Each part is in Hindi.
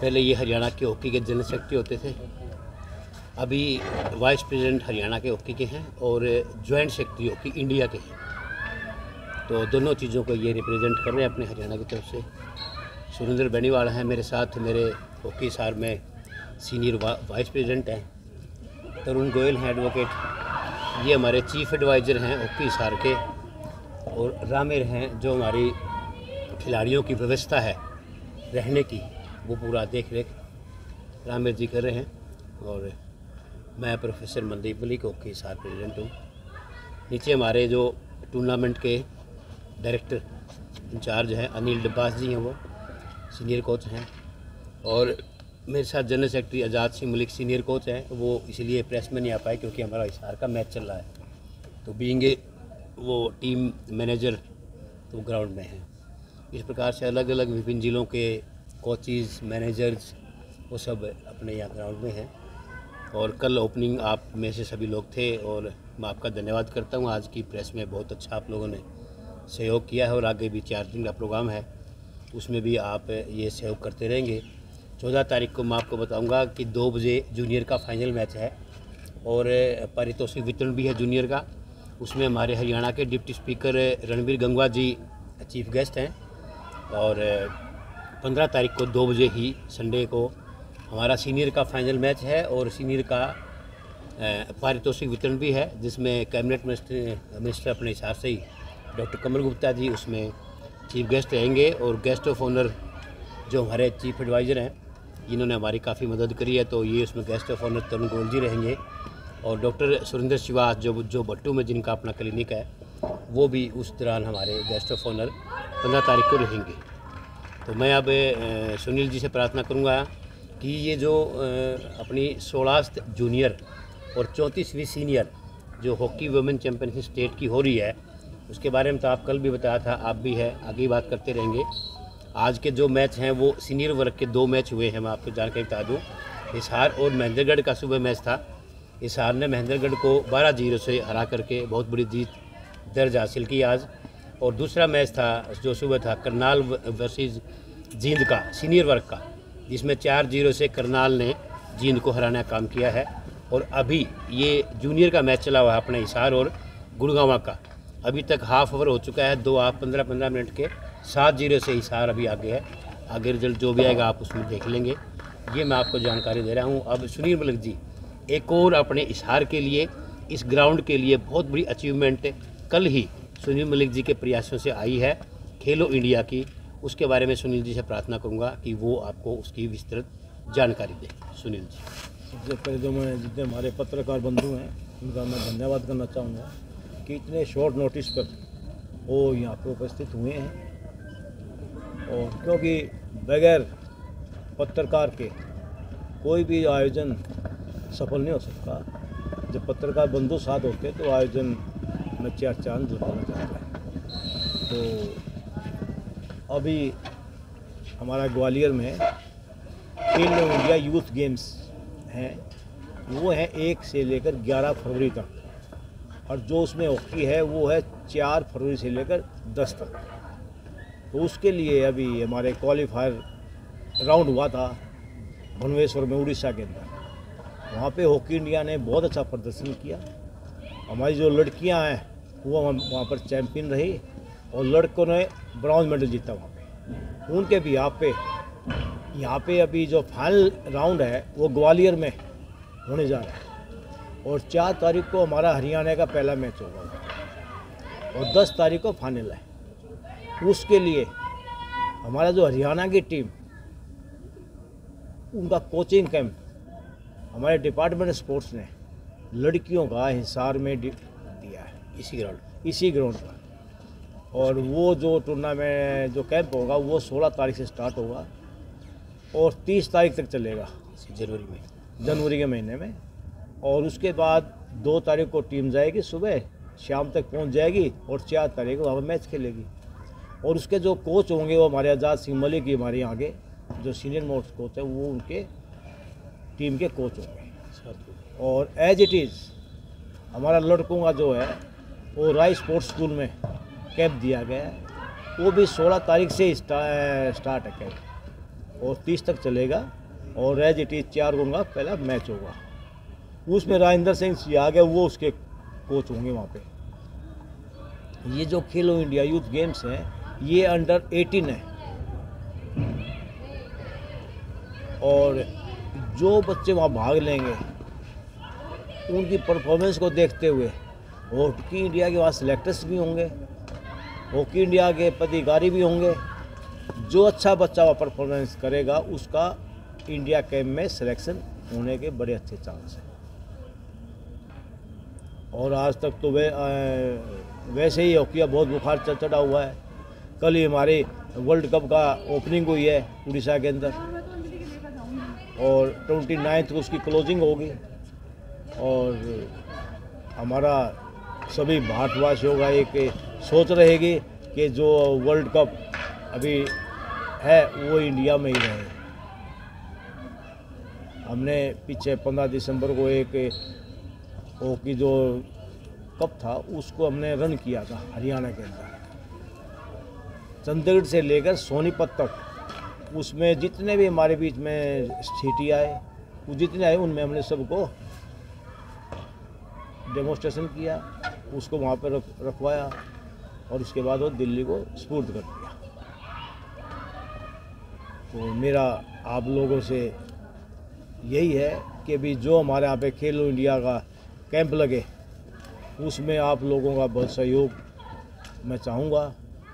पहले ये हरियाणा के हॉकी के जनरल सेक्रेटरी होते थे। अभी वाइस प्रेसिडेंट हरियाणा के हॉकी के हैं और जॉइंट सेक्रेटरी हॉकी इंडिया के हैं। तो दोनों चीज़ों को ये रिप्रेजेंट कर रहे हैं अपने हरियाणा की तरफ़ से। सुरेंद्र बेनीवाल हैं मेरे साथ मेरे हॉकी सार में सीनियर वा, वाइस प्रेसिडेंट हैं। तरुण गोयल हैं एडवोकेट ये हमारे चीफ एडवाइज़र हैं हॉकी सार के। और रामेर हैं जो हमारी खिलाड़ियों की व्यवस्था है रहने की। वो पूरा देख रेख रामेर जी कर रहे हैं और मैं प्रोफेसर मनदीप मलिक हॉकी सार प्रेजिडेंट हूँ। नीचे हमारे जो टूर्नामेंट के डायरेक्टर इंचार्ज हैं, अनिल डब्बास जी हैं वो, सीनियर कोच हैं। और मेरे साथ general secretary Azad Singh Malik, senior coach हैं। वो इसलिए प्रेस में नहीं आ पाए क्योंकि हमारा इशार का मैच चल रहा है। तो बींगे वो टीम मैनेजर तो ग्राउंड में हैं। इस प्रकार से अलग अलग विभिन्न ज़िलों के कोचिज़, मैनेजर्स, वो सब अपने यहाँ ग्राउंड में हैं। और कल ओपनिंग आप में से सभी लोग थे और मैं आपका धन्यवाद करता हूँ। आज की प्रेस में बहुत अच्छा आप लोगों ने सहयोग किया है और आगे भी चार दिन का प्रोग्राम है। उसमें भी आप ये सहयोग करते रहेंगे। चौदह तारीख को मैं आपको बताऊँगा कि दो बजे जूनियर का फाइनल मैच है और पारितोषिक वितरण भी है जूनियर का। उसमें हमारे हरियाणा के deputy speaker Ranbir Gangwa ji chief guest हैं और पंद्रह तारीख को दो बजे ही संडे को हमारा सीनियर का फाइनल मैच है और सीनियर का पारितोषिक वितरण भी है, जिसमें कैबिनेट मिनिस्टर मिनिस्टर अपने हिसाब से ही डॉक्टर कमल गुप्ता जी उसमें चीफ गेस्ट रहेंगे और गेस्ट ऑफ़ ऑनर जो हमारे चीफ एडवाइज़र हैं जिन्होंने हमारी काफ़ी मदद करी है तो ये उसमें guest of honour Tarun Goyal ji रहेंगे और डॉक्टर सुरेंद्र शिवास जो जो भट्टू में जिनका अपना क्लिनिक है, वो भी उस दौरान हमारे गेस्ट ऑफ़ ऑनर पंद्रह तारीख को रहेंगे। तो मैं अब सुनील जी से प्रार्थना करूँगा कि ये जो अपनी सोलह जूनियर और चौंतीसवीं सीनियर जो हॉकी वुमेन चैम्पियनशिप स्टेट की हो रही है, उसके बारे में तो आप कल भी बताया था, आप भी है, आगे बात करते रहेंगे। आज के जो मैच हैं, वो सीनियर वर्ग के दो मैच हुए हैं, मैं आपको जानकारी बता दूँ। हिसार और महेंद्रगढ़ का सुबह मैच था। हिसार ने महेंद्रगढ़ को 12 ज़ीरो से हरा करके बहुत बड़ी जीत दर्ज हासिल की आज। और दूसरा मैच था, जो सुबह था, करनाल वर्सेस जींद का सीनियर वर्ग का, जिसमें चार ज़ीरो से करनाल ने जींद को हराने का काम किया है। और अभी ये जूनियर का मैच चला हुआ है अपने हिसार और गुड़गावा का। अभी तक हाफ़ ओवर हो चुका है, दो हाफ़ पंद्रह पंद्रह मिनट के सात ज़ीरो से हिसार अभी आगे है। आगे रिज़ल्ट जो भी आएगा, आप उसमें देख लेंगे। ये मैं आपको जानकारी दे रहा हूँ। अब सुनील मलिक जी, एक और अपने इशार के लिए, इस ग्राउंड के लिए बहुत बड़ी अचीवमेंट कल ही सुनील मलिक जी के प्रयासों से आई है खेलो इंडिया की। उसके बारे में सुनील जी से प्रार्थना करूँगा कि वो आपको उसकी विस्तृत जानकारी दें। सुनील जी। सबसे पहले तो मैं जितने हमारे पत्रकार बंधु हैं, उनका मैं धन्यवाद करना चाहूँगा कि इतने शॉर्ट नोटिस पर वो यहाँ पर उपस्थित हुए हैं। और क्योंकि बगैर पत्रकार के कोई भी आयोजन सफल नहीं हो सकता। जब पत्रकार बंधु साथ होते तो आयोजन में चार चाँद लगाना चाहता है। तो अभी हमारा ग्वालियर में खेलो इंडिया यूथ गेम्स हैं। वो हैं एक से लेकर ग्यारह फरवरी तक। और जो उसमें हॉकी है, वो है चार फरवरी से लेकर दस तक। तो उसके लिए अभी हमारे क्वालिफायर राउंड हुआ था भुवनेश्वर में उड़ीसा के अंदर। वहाँ पे हॉकी इंडिया ने बहुत अच्छा प्रदर्शन किया। हमारी जो लड़कियाँ हैं वो वहाँ पर चैंपियन रही और लड़कों ने ब्रॉन्ज मेडल जीता वहाँ पे। उनके भी यहाँ पे यहाँ पे अभी जो फाइनल राउंड है, वो ग्वालियर में होने जा रहा है। और चार तारीख को हमारा हरियाणा का पहला मैच होगा और दस तारीख को फाइनल है। उसके लिए हमारा जो हरियाणा की टीम उनका कोचिंग कैंप हमारे डिपार्टमेंट स्पोर्ट्स ने लड़कियों का हिसार में इसी ग्राउंड इसी ग्राउंड पर। और वो जो टूर्नामेंट जो कैंप होगा वो 16 तारीख से स्टार्ट होगा और 30 तारीख तक चलेगा। जनवरी में। जनवरी के महीने में। और उसके बाद दो तारीख को टीम जाएगी सुबह शाम तक पहुँच जाएगी और चार तारीख को वहाँ मैच खेलेगी। और उसके जो कोच होंगे वो हमारे आज़ाद सिंह मलिक ही हमारे यहाँ के जो सीनियर मोस्ट कोच है वो उनके टीम के कोच होंगे। और एज इट इज़ हमारा लड़कों का जो है वो राय स्पोर्ट्स स्कूल में कैंप दिया गया है। वो भी 16 तारीख से स्टा, स्टार्ट है कैंप और तीस तक चलेगा। और एज इट इज़ चार गुण का पहला मैच होगा। उसमें राजेंद्र सिंह सियाग है वो उसके कोच होंगे वहाँ पे। ये जो खेलो इंडिया यूथ गेम्स हैं ये अंडर 18 है। और जो बच्चे वहाँ भाग लेंगे उनकी परफॉर्मेंस को देखते हुए हॉकी इंडिया के वहाँ सेलेक्टर्स भी होंगे हॉकी इंडिया के पदाधिकारी भी होंगे, जो अच्छा बच्चा वहाँ परफॉर्मेंस करेगा, उसका इंडिया कैंप में सिलेक्शन होने के बड़े अच्छे चांस हैं। और आज तक तो वे वैसे ही हॉकी बहुत बुखार चढ़ चढ़ा हुआ है। कल ही हमारे वर्ल्ड कप का ओपनिंग हुई है उड़ीसा के अंदर। और ट्वेंटी नाइन्थ को उसकी क्लोजिंग होगी। और हमारा सभी भारतवासियों का एक सोच रहेगी कि जो वर्ल्ड कप अभी है, वो इंडिया में ही रहे। हमने पीछे पंद्रह दिसंबर को एक हॉकी जो कप था, उसको हमने रन किया था हरियाणा के अंदर। चंडीगढ़ से लेकर सोनीपत तक, उसमें जितने भी हमारे बीच में सिटी आए, वो जितने आए, उनमें हमने सबको डेमोस्ट्रेशन किया। उसको वहाँ पर रख, रखवाया और उसके बाद वो दिल्ली को स्पूर्द कर दिया। तो मेरा आप लोगों से यही है कि भी जो हमारे यहाँ पे खेलो इंडिया का कैंप लगे, उसमें आप लोगों का बहुत सहयोग मैं चाहूँगा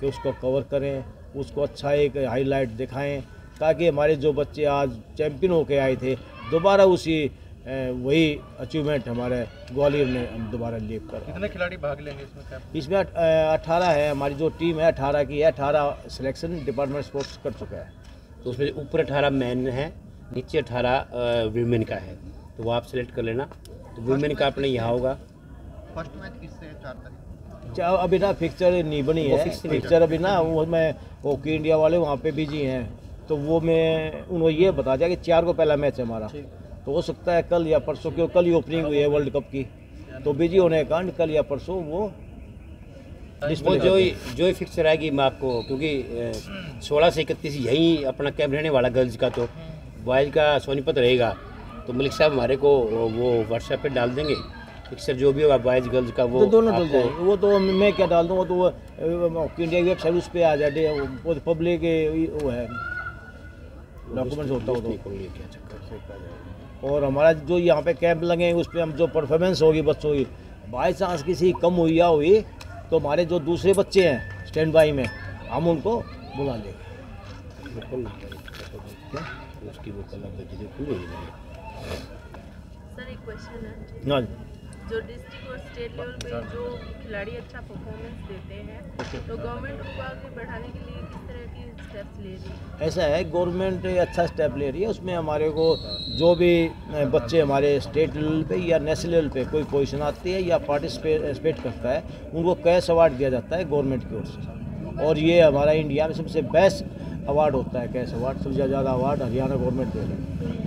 कि उसको कवर करें, उसको अच्छा एक हाईलाइट दिखाएँ, ताकि हमारे जो बच्चे आज चैम्पियन होके आए थे, दोबारा उसी वही अचीवमेंट हमारे ग्वालियर ने हम दोबारा लीव कर। कितने खिलाड़ी भाग लेंगे इसमें इसमें अठारह है हमारी जो टीम है अठारह की है अठारह सिलेक्शन डिपार्टमेंट स्पोर्ट्स कर चुका है। तो उसमें ऊपर अठारह मैन है नीचे अठारह वीमेन का है। तो वो आप सिलेक्ट कर लेना। तो वीमेन का अपने यहाँ होगा। फ़र्स्ट मैच किससे चार तारीख? अभी ना फिक्चर नहीं बनी है। फिक्चर अभी ना वो मैं हॉकी इंडिया वाले वहाँ पे बिज़ी हैं। तो वो मैं उन्होंने ये बता दिया कि चार को पहला मैच है हमारा। तो हो सकता है कल या परसों क्यों कल ही ओपनिंग हुई है वर्ल्ड कप की। तो बिज़ी होने के कारण कल या परसों वो वो जो ही। जो फिक्सर आएगी मैं आपको क्योंकि सोलह से इकतीस यहीं अपना कैंप रहने वाला गर्ल्स का तो बॉयज़ का सोनीपत रहेगा। तो मलिक साहब हमारे को वो व्हाट्सएप पे डाल देंगे। फिक्सर जो भी होगा बॉयज़ गर्ल्स का वो तो दोनों डल जाएँगे। वो तो मैं क्या डाल दूँ वो तो इंडिया की वेबसाइट उस पर आ जाए वो पब्लिक तो वो है। डॉक्यूमेंट्स होता हो तो। और हमारा जो यहाँ पे कैंप लगे उस पर हम जो परफॉर्मेंस होगी बच्चों की बाई चांस किसी कम हुई या हुई तो हमारे जो दूसरे बच्चे हैं स्टैंड बाई में हम उनको बुला लेंगे। उसकी वो पूरी सर एक क्वेश्चन है। हाँ जो डिस्ट्रिक्ट और स्टेट लेवल पे जो खिलाड़ी अच्छा परफॉर्मेंस देते हैं तो गवर्नमेंट उनको आगे बढ़ाने के लिए किस तरह की स्टेप्स ले रही है? ऐसा है गवर्नमेंट अच्छा स्टेप ले रही है उसमें हमारे को जो भी बच्चे हमारे स्टेट लेवल पे या नेशनल लेवल पे कोई पोजीशन आती है या पार्टिसिपेट करता है उनको कैश अवार्ड दिया जाता है गवर्नमेंट की ओर से। और ये हमारा इंडिया में सबसे बेस्ट अवार्ड होता है कैश अवार्ड सबसे ज़्यादा अवार्ड हरियाणा गवर्नमेंट दे रही है।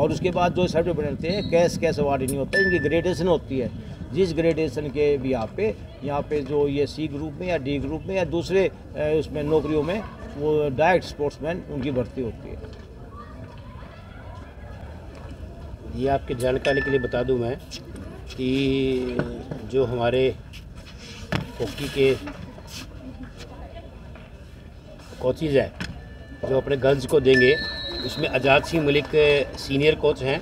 और उसके बाद जो सर्टिफिकेट बनते हैं कैश कैश अवार्ड नहीं होता, इनकी ग्रेडेशन होती है। जिस ग्रेडेशन के भी यहाँ पे यहाँ पे जो ये सी ग्रुप में या डी ग्रुप में या दूसरे उसमें नौकरियों में, वो डायरेक्ट स्पोर्ट्समैन उनकी भर्ती होती है। ये आपकी जानकारी के लिए बता दूँ मैं कि जो हमारे हॉकी के कोचिज हैं, जो अपने गर्ल्स को देंगे उसमें आज़ाद सिंह मलिक सीनियर कोच हैं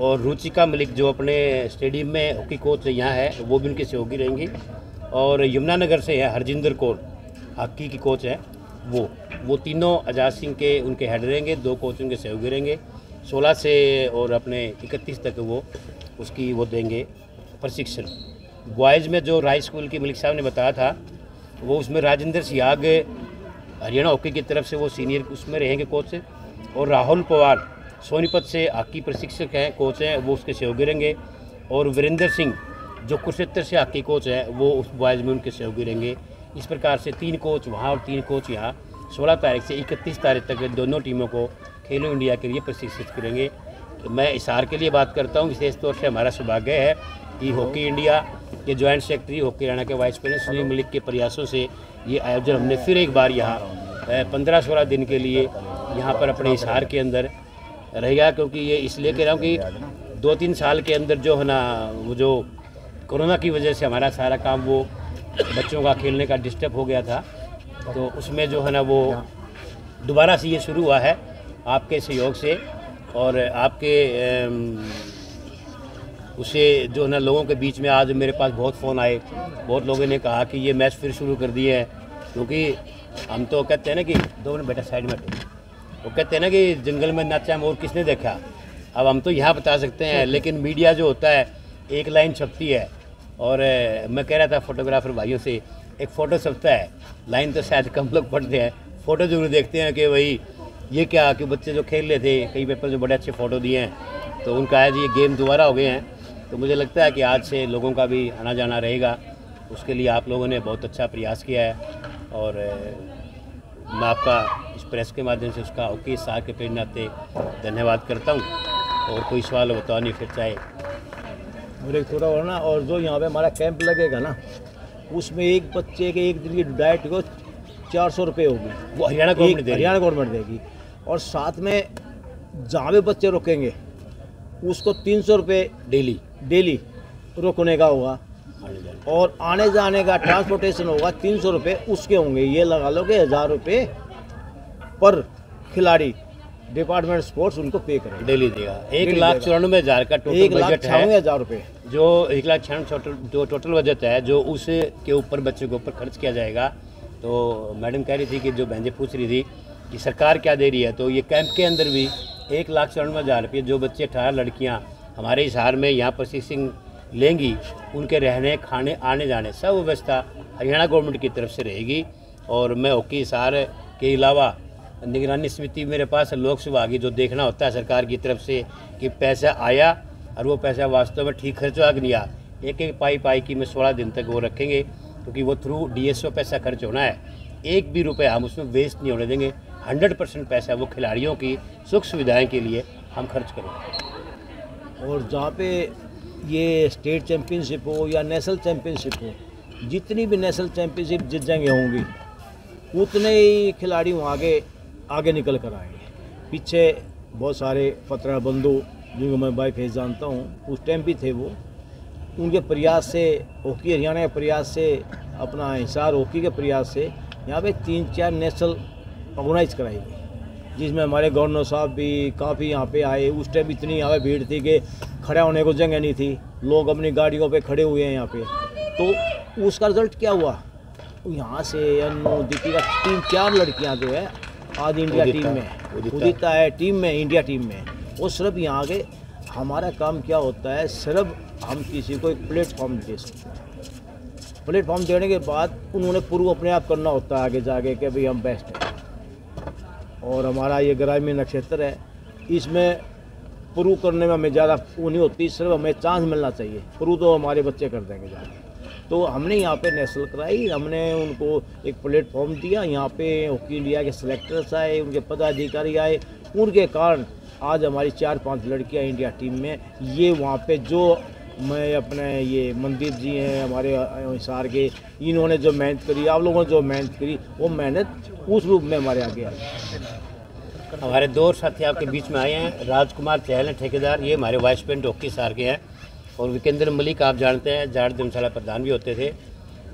और रुचिका मलिक जो अपने स्टेडियम में हॉकी कोच यहाँ है, वो भी उनके सहयोगी रहेंगे। और यमुनानगर से है हरजिंदर कौर हॉकी की कोच है वो। वो तीनों आज़ाद सिंह के उनके हेड रहेंगे, दो कोच उनके सहयोगी रहेंगे। सोलह से और अपने इकतीस तक वो उसकी वो देंगे प्रशिक्षण। बॉयज़ में जो राय स्कूल की मलिक साहब ने बताया था, वो उसमें राजेंद्र सियाग हरियाणा हॉकी की तरफ़ से वो सीनियर उसमें रहेंगे कोच और राहुल पवार सोनीपत से हॉकी प्रशिक्षक हैं कोच हैं, वो उसके सहयोगी रहेंगे। और वीरेंद्र सिंह, जो कुरुक्षेत्र से हॉकी कोच है, वो उस बॉयज़ में उनके सहयोगी रहेंगे। इस प्रकार से तीन कोच वहाँ और तीन कोच यहाँ, सोलह तारीख से इकतीस तारीख तक दोनों टीमों को खेलो इंडिया के लिए प्रशिक्षित करेंगे। तो मैं इशार के लिए बात करता हूँ। विशेष तौर से हमारा सौभाग्य है कि हॉकी इंडिया के ज्वाइंट सेक्रेटरी हॉकी हरियाणा के वाइस प्रेसिडेंट सुनील मलिक के प्रयासों से ये आयोजन हमने फिर एक बार यहाँ पंद्रह सोलह दिन के लिए यहाँ पर अपने हिसार के अंदर रहेगा, क्योंकि ये इसलिए कह रहा हूँ कि दो तीन साल के अंदर जो है ना, वो जो कोरोना की वजह से हमारा सारा काम वो बच्चों का खेलने का डिस्टर्ब हो गया था तो उसमें जो है ना वो दोबारा से ये शुरू हुआ है आपके सहयोग से और आपके उसे जो है ना लोगों के बीच में आज मेरे पास बहुत फ़ोन आए, बहुत लोगों ने कहा कि ये मैच फिर शुरू कर दिए हैं, क्योंकि हम तो कहते हैं ना कि दो मिनट बेटा साइड में। वो कहते हैं ना कि जंगल में नाचा मोर किसने देखा। अब हम तो यहाँ बता सकते हैं, लेकिन मीडिया जो होता है, एक लाइन छपती है। और मैं कह रहा था फोटोग्राफर भाइयों से, एक फ़ोटो छपता है, लाइन तो शायद कम लोग पढ़ते हैं। फ़ोटो ज़रूर देखते हैं कि भाई, ये क्या, कि बच्चे जो खेल रहे थे, कई पेपर जो बड़े अच्छे फ़ोटो दिए हैं तो उनका आज ये गेम दोबारा हो गए हैं। तो मुझे लगता है कि आज से लोगों का भी आना जाना रहेगा। उसके लिए आप लोगों ने बहुत अच्छा प्रयास किया है। और मैं आपका इस प्रेस के माध्यम से उसका ओके सार के प्रेरणा नाते धन्यवाद करता हूँ। और कोई सवाल हो तो नहीं फिर चाहे। एक थोड़ा और ना और जो यहाँ पे हमारा कैंप लगेगा ना उसमें एक बच्चे के एक दिन की डाइट को चार सौ रुपये होगी। वो हरियाणा गवर्नमेंट। हरियाणा गवर्नमेंट देगी। और साथ में जहाँ भी बच्चे रुकेंगे उसको तीन सौ रुपये डेली डेली रुकने का होगा। और आने जाने का ट्रांसपोर्टेशन होगा तीन सौ रुपये उसके होंगे। ये लगा लो कि हज़ार रुपये पर खिलाड़ी डिपार्टमेंट स्पोर्ट्स उनको पे करेगा। डेली देगा एक लाख चौरानवे हज़ार का एक टोटल लाख बजट छियानवे हज़ार रुपये जो एक लाख छियानवे टोटल जो टोटल बजट है जो उस के ऊपर बच्चे के ऊपर खर्च किया जाएगा। तो मैडम कह रही थी कि जो बहनें पूछ रही थी कि सरकार क्या दे रही है तो ये कैंप के अंदर भी एक लाख चौरानवे हज़ार रुपये जो बच्चे अठारह लड़कियाँ हमारे हिसार में यहाँ पर प्रशिक्षण लेंगी, उनके रहने, खाने, आने जाने, सब व्यवस्था हरियाणा गवर्नमेंट की तरफ़ से रहेगी। और मैं हॉकी हिसार के अलावा निगरानी समिति मेरे पास लोक सेवा की जो देखना होता है सरकार की तरफ़ से कि पैसा आया और वो पैसा वास्तव में ठीक खर्च हुआ कि नहीं आया एक एक पाई पाई की में सोलह दिन तक वो रखेंगे, क्योंकि वो थ्रू डीएसओ पैसा खर्च होना है। एक भी रुपये हम उसमें वेस्ट नहीं होने देंगे हंड्रेड परसेंट पैसा वो खिलाड़ियों की सुख सुविधाएँ के लिए हम खर्च करेंगे। और जहाँ पे ये स्टेट चैम्पियनशिप हो या नेशनल चैम्पियनशिप हो, जितनी भी नेशनल चैम्पियनशिप जित जगह होंगी, उतने ही खिलाड़ी वहाँ आगे आगे निकल कर आएँगे। पीछे बहुत सारे पत्रकार बंधु, जिनको मैं बाई फेस जानता हूँ, उस टाइम भी थे वो। उनके प्रयास से हॉकी हरियाणा के प्रयास से, अपना हिसार हॉकी के प्रयास से, यहाँ पे तीन चार नेशनल ऑर्गेनाइज कराई गई। जिसमें हमारे गवर्नर साहब भी काफ़ी यहाँ पे आए, उस टाइम इतनी यहाँ पे भीड़ थी कि खड़ा होने को जगह नहीं थी। लोग अपनी गाड़ियों पे खड़े हुए हैं यहाँ पे। तो उसका रिज़ल्ट क्या हुआ? यहाँ से अनु दीपिका तीन चार लड़कियाँ जो है आज इंडिया टीम में। उदिता। है टीम में इंडिया टीम में। वो सिर्फ़ यहाँ आगे हमारा काम क्या होता है सिर्फ़ हम किसी को एक प्लेटफॉर्म दे सकते। हैं प्लेटफॉर्म देने के बाद उन्होंने प्रूव अपने आप करना होता है आगे जाके कि भाई हम बेस्ट हैं। और हमारा ये ग्रामीण नक्षत्र है। इसमें प्रूव करने में हमें ज़्यादा वो नहीं होती, सिर्फ़ हमें चांस मिलना चाहिए। प्रूव तो हमारे बच्चे कर देंगे जाके तो हमने यहाँ पे नेशनल कराई, हमने उनको एक प्लेटफॉर्म दिया, यहाँ पे हॉकी इंडिया के सेलेक्टर्स आए, उनके पदाधिकारी आए। उनके कारण आज हमारी चार पाँच लड़कियाँ इंडिया टीम में, ये वहाँ पे जो मैं अपने ये मंदिर जी हैं, हमारे हिसार के, इन्होंने जो मेहनत करी, आप लोगों ने जो मेहनत करी, वो मेहनत उस रूप में हमारे आगे आई। हमारे दो साथी आपके बीच में आए हैं। राजकुमार चहल ठेकेदार। ये हमारे वाइस प्रेसिडेंट हॉकी सार के हैं। और विकेंद्र मलिक, आप जानते हैं, जाट धर्मशाला प्रधान भी होते थे।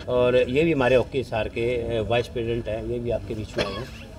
और ये भी हमारे हॉकी सार के वाइस प्रेसिडेंट हैं। ये भी आपके बीच में आए हैं।